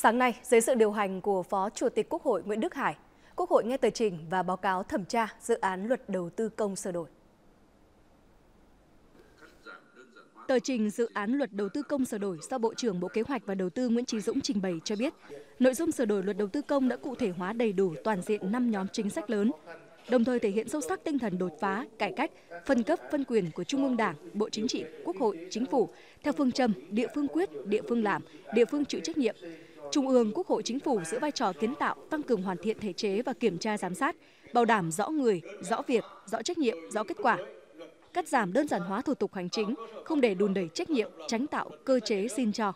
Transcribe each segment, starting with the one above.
Sáng nay, dưới sự điều hành của Phó Chủ tịch Quốc hội Nguyễn Đức Hải, Quốc hội nghe tờ trình và báo cáo thẩm tra dự án luật đầu tư công sửa đổi. Tờ trình dự án luật đầu tư công sửa đổi do Bộ trưởng Bộ Kế hoạch và Đầu tư Nguyễn Trí Dũng trình bày cho biết, nội dung sửa đổi luật đầu tư công đã cụ thể hóa đầy đủ toàn diện 5 nhóm chính sách lớn, đồng thời thể hiện sâu sắc tinh thần đột phá, cải cách, phân cấp, phân quyền của Trung ương Đảng, Bộ Chính trị, Quốc hội, Chính phủ theo phương châm địa phương quyết, địa phương làm, địa phương chịu trách nhiệm. Trung ương, Quốc hội, Chính phủ giữ vai trò kiến tạo, tăng cường hoàn thiện thể chế và kiểm tra giám sát, bảo đảm rõ người, rõ việc, rõ trách nhiệm, rõ kết quả, cắt giảm đơn giản hóa thủ tục hành chính, không để đùn đẩy trách nhiệm, tránh tạo cơ chế xin cho.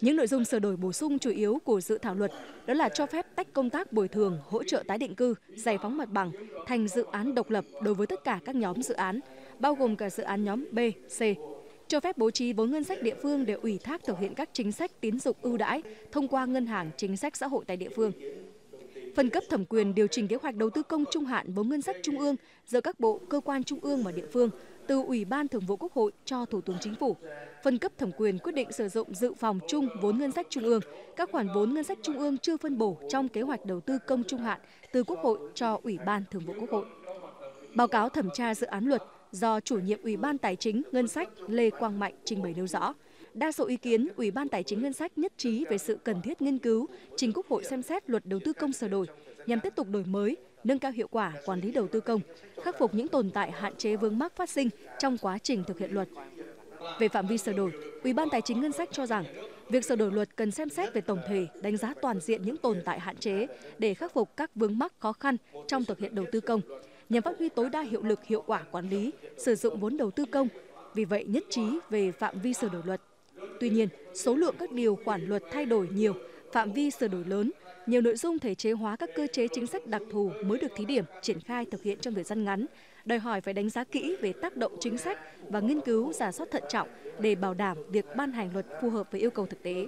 Những nội dung sửa đổi bổ sung chủ yếu của dự thảo luật đó là cho phép tách công tác bồi thường, hỗ trợ tái định cư, giải phóng mặt bằng thành dự án độc lập đối với tất cả các nhóm dự án, bao gồm cả dự án nhóm B, C, cho phép bố trí vốn ngân sách địa phương để ủy thác thực hiện các chính sách tín dụng ưu đãi thông qua ngân hàng chính sách xã hội tại địa phương. Phân cấp thẩm quyền điều chỉnh kế hoạch đầu tư công trung hạn vốn ngân sách trung ương giữa các bộ, cơ quan trung ương và địa phương từ Ủy ban Thường vụ Quốc hội cho Thủ tướng Chính phủ. Phân cấp thẩm quyền quyết định sử dụng dự phòng chung vốn ngân sách trung ương, các khoản vốn ngân sách trung ương chưa phân bổ trong kế hoạch đầu tư công trung hạn từ Quốc hội cho Ủy ban Thường vụ Quốc hội. Báo cáo thẩm tra dự án luật do chủ nhiệm Ủy ban Tài chính Ngân sách Lê Quang Mạnh trình bày nêu rõ. Đa số ý kiến, Ủy ban Tài chính Ngân sách nhất trí về sự cần thiết nghiên cứu, trình Quốc hội xem xét luật đầu tư công sửa đổi nhằm tiếp tục đổi mới, nâng cao hiệu quả quản lý đầu tư công, khắc phục những tồn tại hạn chế vướng mắc phát sinh trong quá trình thực hiện luật. Về phạm vi sửa đổi, Ủy ban Tài chính Ngân sách cho rằng việc sửa đổi luật cần xem xét về tổng thể, đánh giá toàn diện những tồn tại hạn chế để khắc phục các vướng mắc khó khăn trong thực hiện đầu tư công, nhằm phát huy tối đa hiệu lực hiệu quả quản lý, sử dụng vốn đầu tư công. Vì vậy nhất trí về phạm vi sửa đổi luật. Tuy nhiên, số lượng các điều khoản luật thay đổi nhiều, phạm vi sửa đổi lớn, nhiều nội dung thể chế hóa các cơ chế chính sách đặc thù mới được thí điểm triển khai thực hiện trong thời gian ngắn, đòi hỏi phải đánh giá kỹ về tác động chính sách và nghiên cứu giả soát thận trọng để bảo đảm việc ban hành luật phù hợp với yêu cầu thực tế.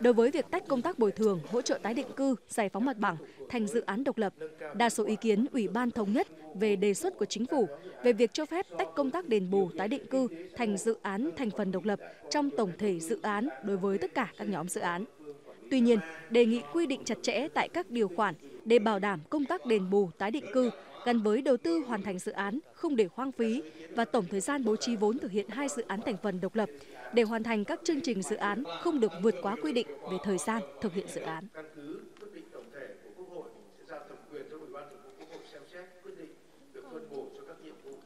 Đối với việc tách công tác bồi thường, hỗ trợ tái định cư, giải phóng mặt bằng thành dự án độc lập, đa số ý kiến Ủy ban thống nhất về đề xuất của chính phủ về việc cho phép tách công tác đền bù tái định cư thành dự án thành phần độc lập trong tổng thể dự án đối với tất cả các nhóm dự án. Tuy nhiên, đề nghị quy định chặt chẽ tại các điều khoản để bảo đảm công tác đền bù tái định cư gắn với đầu tư hoàn thành dự án, không để hoang phí và tổng thời gian bố trí vốn thực hiện hai dự án thành phần độc lập để hoàn thành các chương trình dự án không được vượt quá quy định về thời gian thực hiện dự án.